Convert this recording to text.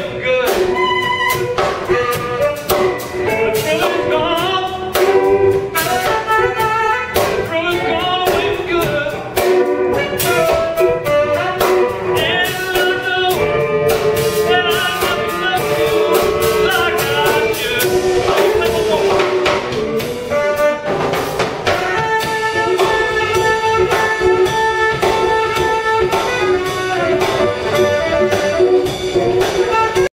good.